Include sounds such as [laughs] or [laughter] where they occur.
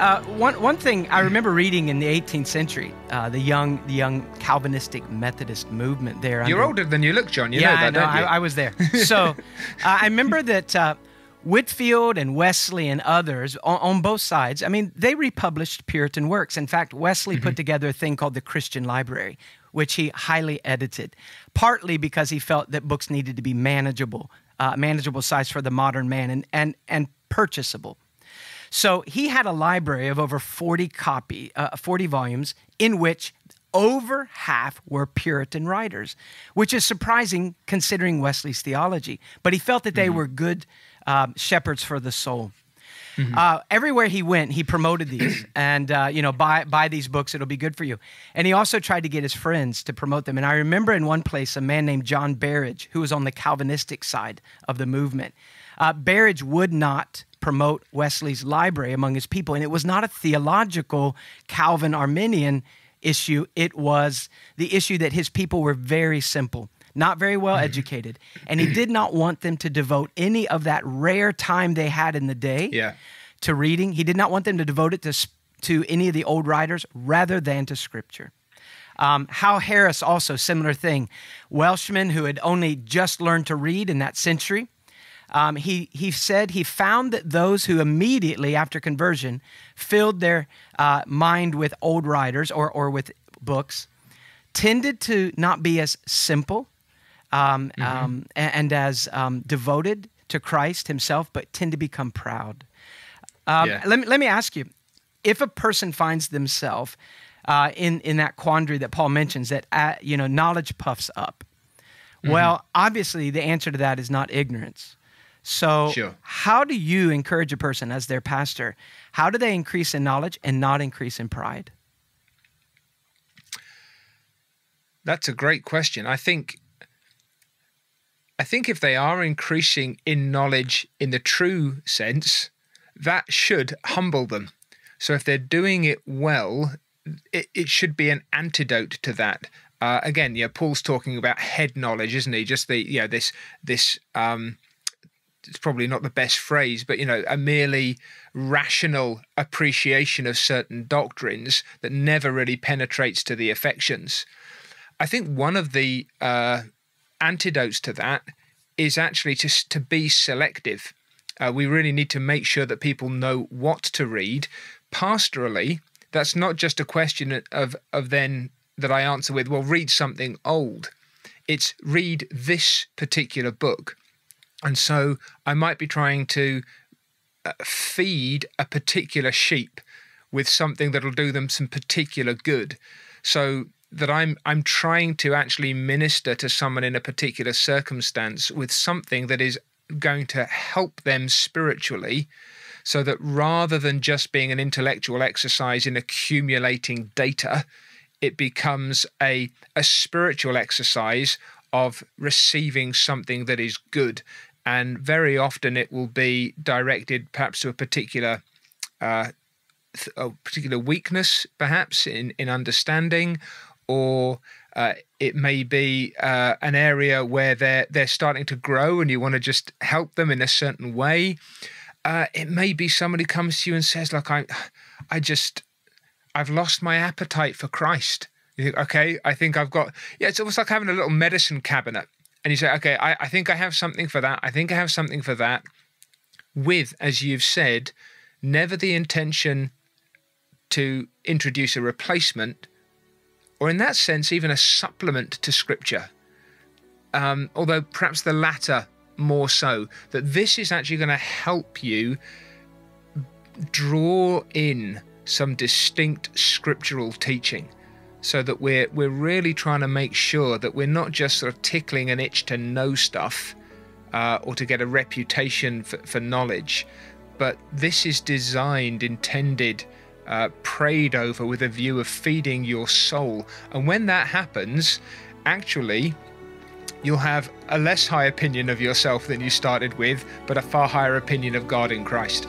uh, one one thing I remember reading in the 18th century, uh, the young the young Calvinistic Methodist movement there. You're under- older than you look, John. You yeah, know that, I know. don't I. I was there. [laughs] So uh, I remember that uh, Whitefield and Wesley and others on, on both sides. I mean, they republished Puritan works. In fact, Wesley Mm-hmm. put together a thing called the Christian Library, which he highly edited, partly because he felt that books needed to be manageable, uh, manageable size for the modern man, and and and purchasable. So he had a library of over 40 copy, uh, 40 volumes, in which over half were Puritan writers, which is surprising considering Wesley's theology. But he felt that they were good um, shepherds for the soul. Uh, everywhere he went, he promoted these, [clears throat] and uh, you know, buy buy these books; it'll be good for you. And he also tried to get his friends to promote them. And I remember in one place a man named John Berridge, who was on the Calvinistic side of the movement. Uh, Berridge would not promote Wesley's library among his people, and it was not a theological Calvin Arminian issue. It was the issue that his people were very simple not very well educated, and he did not want them to devote any of that rare time they had in the day Yeah. to reading. He did not want them to devote it to to any of the old writers rather than to Scripture. Um, Howell Harris also similar thing, Welshman who had only just learned to read in that century. Um, he he said he found that those who immediately after conversion filled their uh, mind with old writers or or with books tended to not be as simple um, um, a- and, as um, devoted to Christ Himself, but tend to become proud. Um, Yeah. Let me let me ask you: if a person finds themselves uh, in in that quandary that Paul mentions, that uh, you know knowledge puffs up, well, obviously the answer to that is not ignorance. So, Sure. how do you encourage a person as their pastor? How do they increase in knowledge and not increase in pride? That's a great question. I think I think if they are increasing in knowledge in the true sense, that should humble them. So if they're doing it well, it, it should be an antidote to that. Uh, again, yeah, Paul's talking about head knowledge, isn't he? Just the you know this this um, it's probably not the best phrase, but you know, a merely rational appreciation of certain doctrines that never really penetrates to the affections. I think one of the uh, antidotes to that is actually to to be selective. Uh, we really need to make sure that people know what to read. Pastorally, that's not just a question of of then that I answer with, well, read something old. It's read this particular book. And so I might be trying to uh, feed a particular sheep with something that'll do them some particular good. So that I'm I'm trying to actually minister to someone in a particular circumstance with something that is going to help them spiritually so that rather than just being an intellectual exercise in accumulating data it becomes a a spiritual exercise of receiving something that is good. And very often it will be directed perhaps to a particular uh, a particular weakness perhaps in in understanding or uh, it may be uh, an area where they're they're starting to grow and you want to just help them in a certain way. Uh, it may be somebody comes to you and says like i i just i've lost my appetite for christ you think okay i think i've got yeah it's almost like having a little medicine cabinet. And you say okay i, I think i have something for that. I think i have something for that with as you've said never the intention to introduce a replacement or in that sense even a supplement to scripture. Um, although perhaps the latter more so that this is actually going to help you draw in some distinct scriptural teaching so that we're we're really trying to make sure that we're not just sort of tickling an itch to know stuff uh, or to get a reputation for, for knowledge but this is designed intended uh, prayed over with a view of feeding your soul. And when that happens actually you'll have a less high opinion of yourself than you started with but a far higher opinion of god in christ